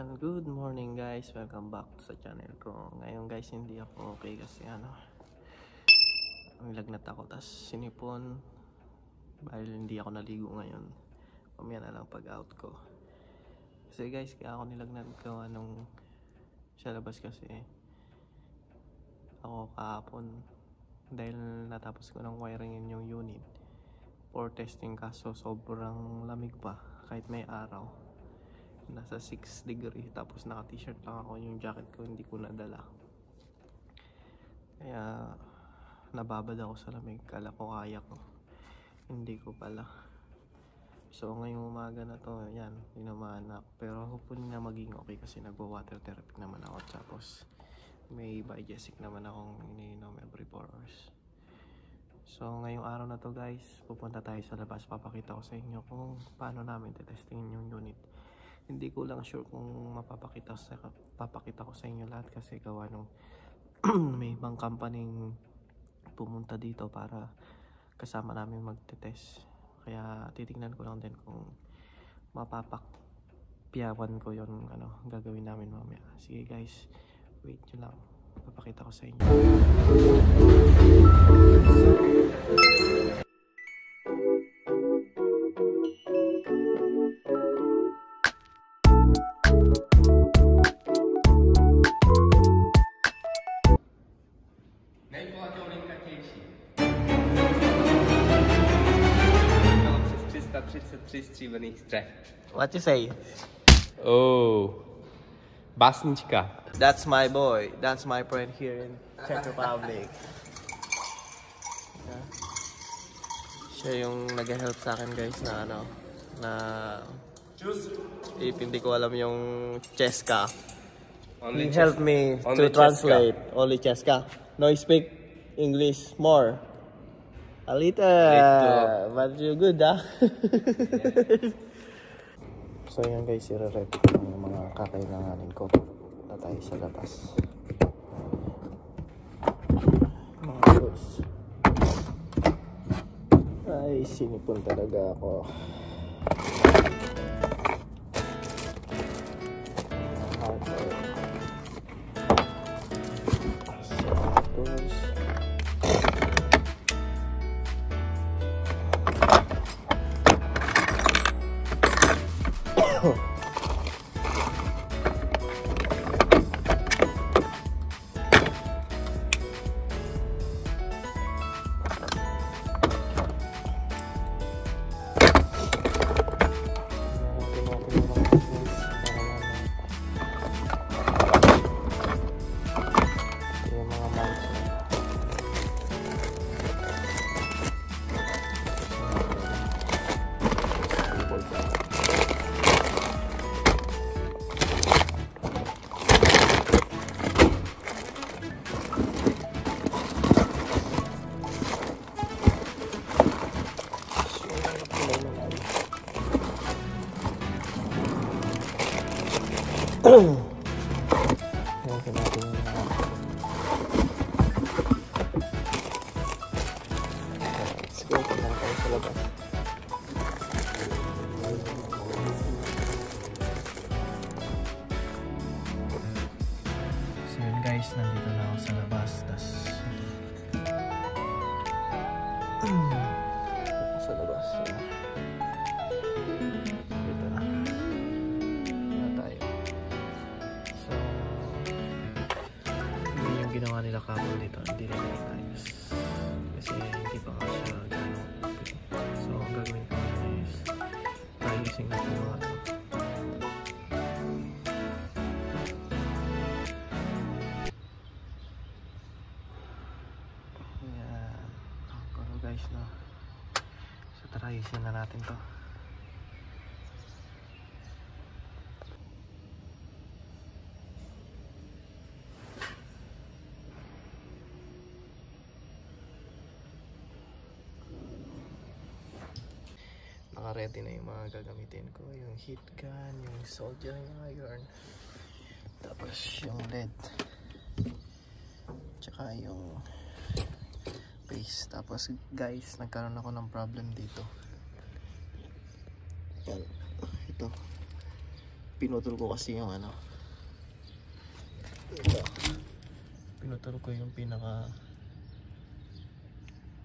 Yan, good morning guys. Welcome back sa channel ko. Ngayon guys, hindi ako okay kasi ano, nilagnat ako. Tapos sinipon. Dahil hindi ako naligo ngayon. Mamaya na lang pag out ko. Kasi guys, kaya ako nilagnat ko anong sa labas kasi ako kahapon dahil natapos ko ng wiringin yung unit for testing kaso sobrang lamig pa kahit may araw nasa 6 degree. Tapos naka t-shirt lang ako. Yung jacket ko hindi ko nadala. Kaya nababad ako sa lamig. Kala ko kaya ko. Hindi ko pala. So ngayong umaga na to yan tinamaan ako. Pero hopefully na maging okay kasi nagwa water therapy naman ako. Tapos may biogesic naman akong iniinom every 4 hours. So, ngayong araw na to guys, pupunta tayo sa labas. Papakita ko sa inyo kung paano namin testingin yung unit. Hindi ko lang sure kung mapapakita sa papakita ko sa inyo lahat kasi gawa nung may ibang company pumunta dito para kasama namin magte-test. Kaya titingnan ko lang din kung mapapakpiyawan ko yung ano, gagawin namin mamaya. Sige guys, wait nyo lang. Papakita ko sa inyo. Střech. What you say? Oh. Básnička. That's my boy. That's my friend here in Czech Republic. Yeah. Siya yung nag-help sa akin guys na ano, na if hindi ko alam yung Cheska. He helped me only to translate. Only Cheska. No, you speak English more. A little, Little. but you good ah. so yan guys, i-rep ko yung mga kakailanganin ko na tayo sa labas. Mga boys. Ay, sinipon talaga ako. Ayan, natin yung mga Let's ayusin natin mga to. Ayan. Pero guys, no. So, tara, ayusin na natin to. naka-ready na yung mga gagamitin ko yung heat gun, yung soldering iron tapos yung lead tsaka yung base tapos guys nagkaroon ako ng problem dito yan ito pinutol ko kasi yung ano. Ito. Pinutol ko yung pinaka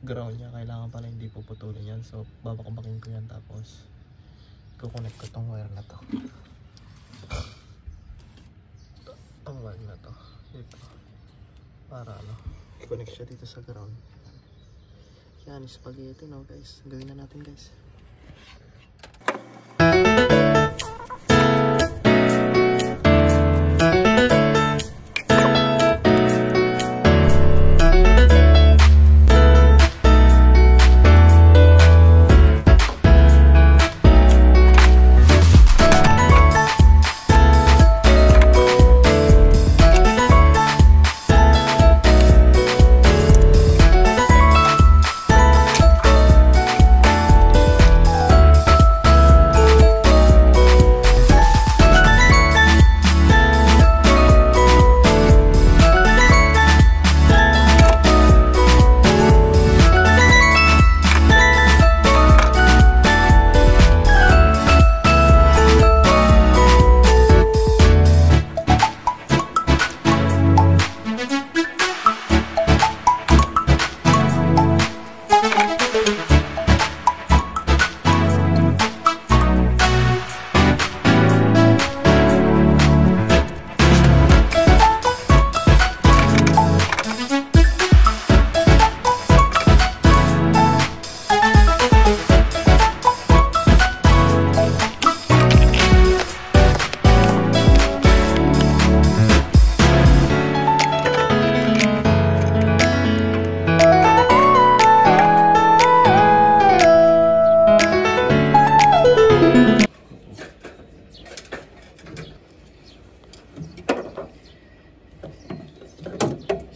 ground niya. Kailangan pala hindi puputulin yan. So, babakbakin ko yan tapos kukonect ko tong wire na to. Tong wire na to. Dito. Para ano, i-connect siya dito sa ground. Yan, spaghetti no guys. Gawin na natin guys.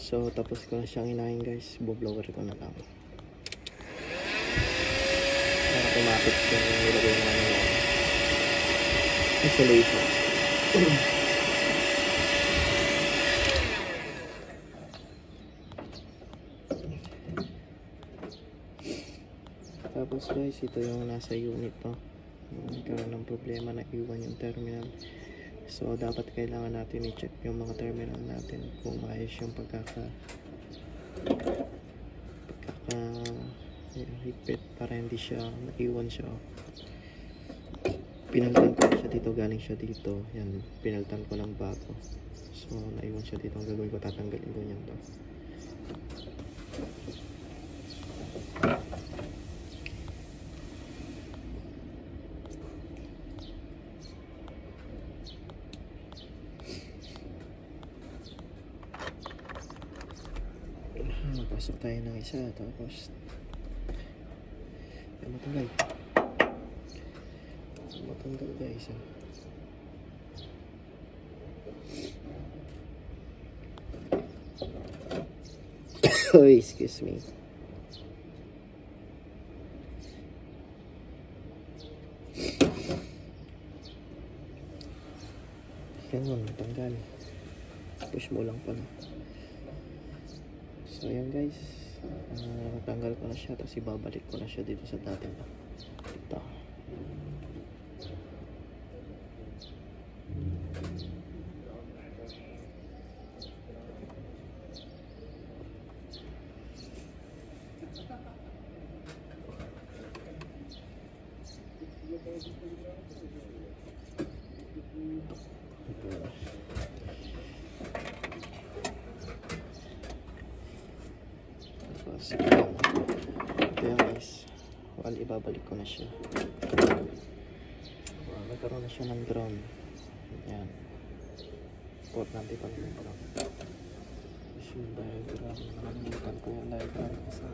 So, tapos ko na siyang inahin guys. Boblower ko na lang. Para kumapit yung nilagay ng ano na insulation. Tapos guys, ito yung nasa unit to. Nagkaroon ng problema na iwan yung terminal. So, dapat kailangan natin i-check yung mga terminal natin kung maayos yung pagkaka pagkaka higpit para hindi siya naiwan siya. Pinalitan ko siya dito, galing siya dito. Yan, pinalitan ko ng bago. So, naiwan siya dito. Ang gagawin ko, tatanggalin ko niyan to. Ah, Isa tapos ay matanggal matanggal guys ah. oh excuse me. Yan matanggal push mo lang pala So ayan guys, uh, natanggal ko na siya tapos ibabalik ko na siya dito sa dati na. Ito. Ito. Tapos, yan. Ito yan guys. Well, ibabalik ko na siya. Well, nagkaroon na siya ng ground. Yan. Importante pa yung ground. Tapos yung diagram. Nakalimutan ko yung diagram sa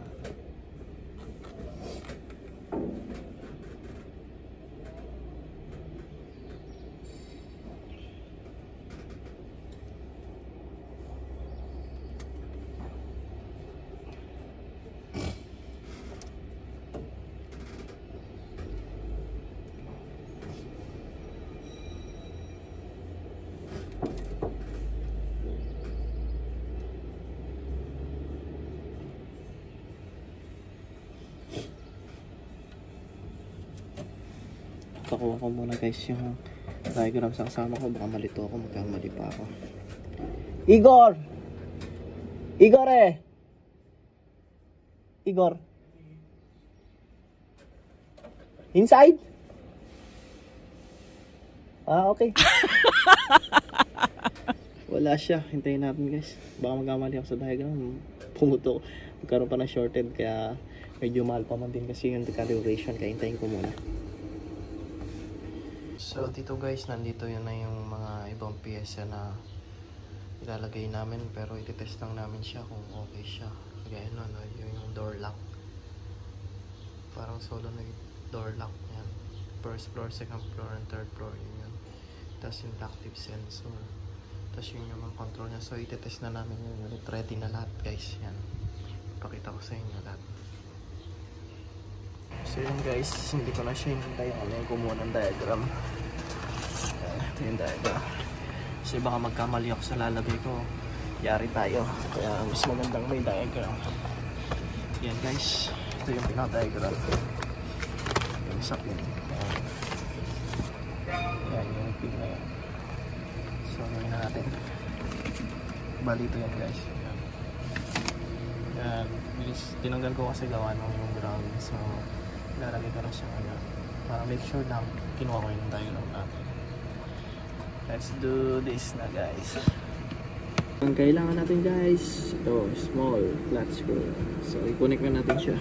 Pakuha ko muna guys yung diagram sa kasama ko. Baka malito ako, magkamali pa ako. Igor! Igor eh! Igor? Inside? Ah, okay. Wala siya. Hintayin natin guys. Baka magkamali ako sa diagram. Pumuto. Magkaroon pa ng shorted kaya medyo mahal pa man din kasi yung calibration kaya hintayin ko muna. So dito guys, nandito yun na yung mga ibang pyesa na ilalagay namin pero ititest lang namin siya kung okay siya. Kaya no, no, yun yung door lock. Parang solenoid door lock yan. First floor, second floor, and third floor yun yun. Tapos yung active sensor. Tapos yun yung mga control niya. So ititest na namin yun. Ulit ready na lahat guys. Yan. Pakita ko sa inyo lahat. So yun guys, hindi ko na siya hinintay yung ano yung kumuha ng diagram. Ayan, ito yung diagram. Kasi baka magkamali ako sa lalagay ko. Yari tayo. Kaya mas magandang may diagram. Yan guys, ito yung pinaka-diagram. Yung isa pin. Yan yung pin na yan. So, gawin na natin. Bali ito yan guys. Yan. Yan. Tinanggal ko kasi gawa nung yung ground. So, lalagay ko na siya ano. Para make sure na kinuha ko yung diagram natin. Let's do this na guys. Ang kailangan natin guys, ito, small flat screw. So, i-connect na natin siya.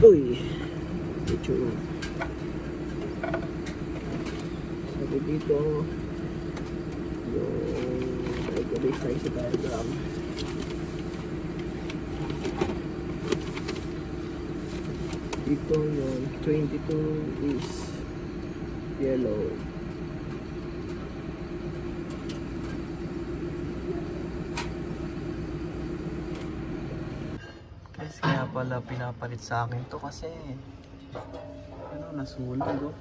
Uy! Ito Sabi dito, yung regular size diagram. Dito yung 22 is yellow. Guys, kaya pala pinapalit sa akin to kasi ano, nasunog oh.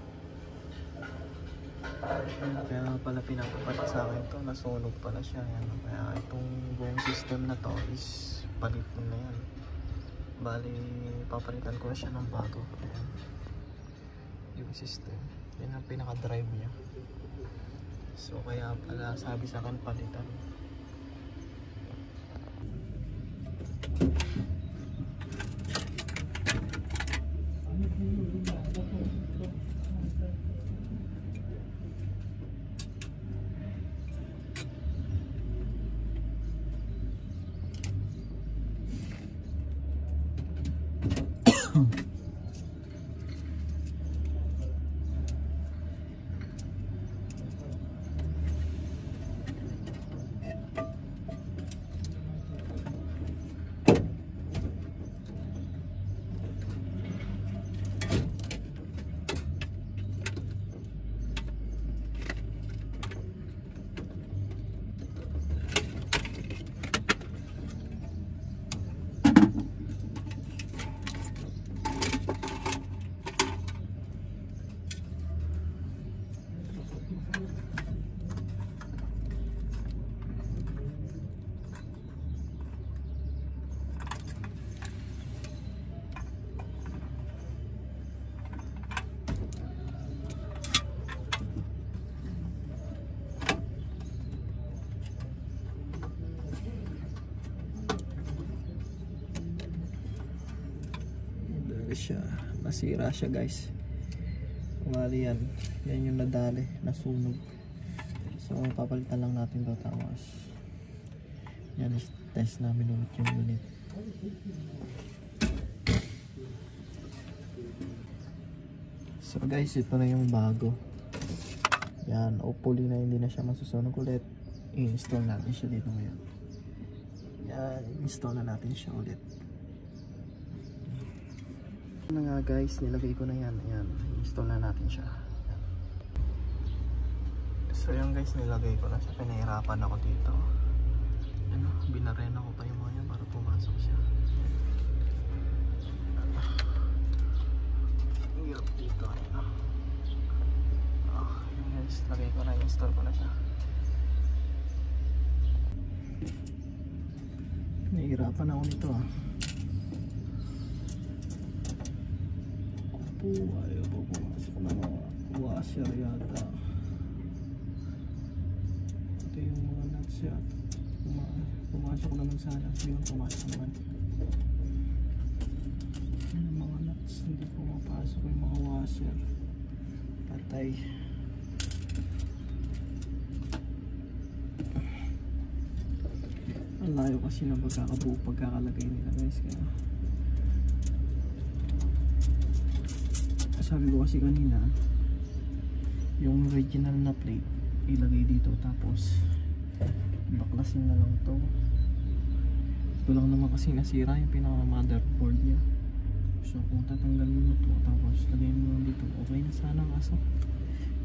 Kaya pala pinapapalit sa akin to, nasunog pala siya. Yan. Kaya itong buong system na to is palit na yan. Bali, papalitan ko na siya ng bago. Yung system. Yan ang pinaka-drive niya. So, kaya pala sabi sa akin palitan. Dali siya. Nasira siya guys. Umali yan. Yan yung nadali. Nasunog. So papalitan lang natin to tapos. Yan is test namin ulit yung unit. So guys, ito na yung bago. Yan, hopefully na hindi na siya masusunog ulit. I-install natin siya dito ngayon. Yan, install na natin siya ulit. Ano nga guys, nilagay ko na yan. Ayan, install na natin siya. Ayan. So yan guys, nilagay ko na siya. Pinahirapan ako dito. Ano, binarena ko pa yung mga yan para pumasok siya. Ang hirap dito. Ayan. Ah, yun guys, lagay ko na, install ko na siya. Nahihirapan ako nito ah. po ayaw po pumasok na mga washer yata. Ito yung mga nuts yata. Puma pumasok naman sana. Yun, pumasok naman. Yung mga nuts, hindi pumapasok yung mga washer. Patay. Ang layo kasi ng pagkakabuo pagkakalagay nila guys kaya sabi ko kasi kanina yung original na plate ilagay dito tapos baklasin na lang to. Ito lang naman kasi nasira yung pinaka motherboard niya. So kung tatanggalin mo to tapos lagay mo dito okay na sana kaso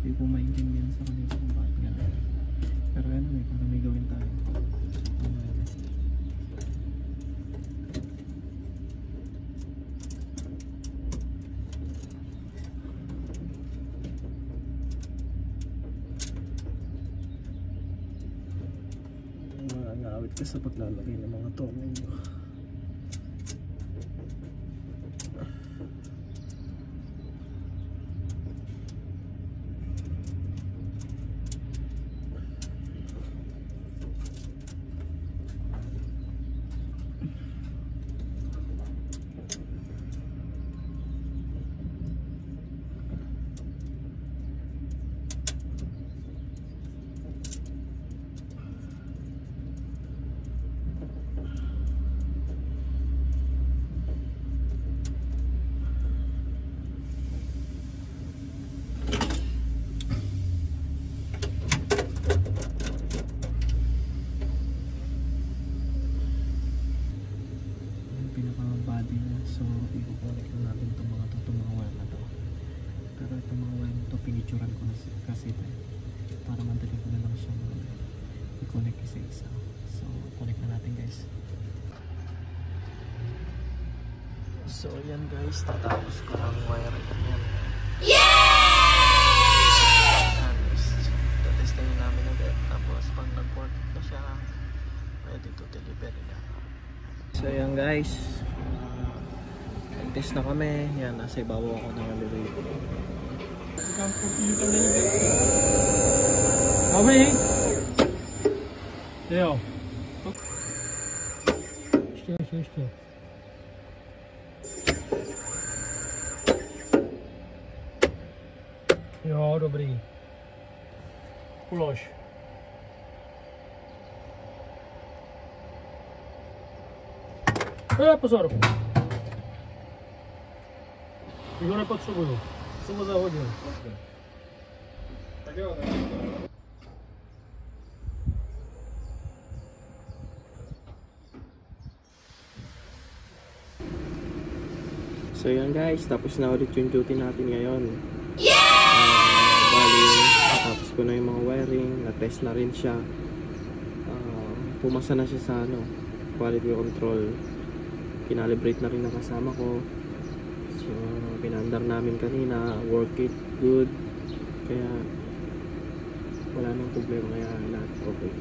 hindi ko maintindihan sa kanila kung bakit pero anyway para may gawin tayo mga ngawit ka sa paglalagay ng mga tornilyo yung pinaka body niya so i-connect lang natin itong mga to, itong mga wire na to pero itong mga wire na to pinicturan ko na si- kasi ito eh. para madali ko na lang siyang i-connect isa isa so connect na natin guys so yan guys tatapos ko ang wire yan Tapos, tatestingin namin ulit. Tapos, pag nag-work na siya, ready to deliver na. So, yan guys. Nag-test na kami. Yan, nasa ibabaw ako ng elevator. Abi. Leo. Jeszcze, jeszcze, jeszcze. Ulož. E, pozor. Už ho nepotřebuju. Jsem ho zahodil. Tak jo, tak jo. So, yan guys. Tapos na ulit yung duty natin ngayon. Tapos ko na yung mga wiring. Na-test na rin siya. Ah, pumasa na siya sa ano, quality control. Kinalibrate na rin ang kasama ko. So, pinandar namin kanina. Work it good. Kaya, wala nang problema. Kaya, lahat okay.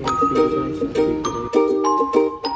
Next video guys. Update ko.